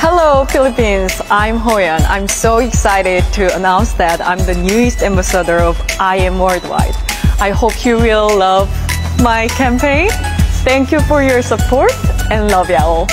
Hello, Philippines. I'm Ho-Yeon. I'm so excited to announce that I'm the newest ambassador of IAM Worldwide. I hope you will love my campaign. Thank you for your support and love you all.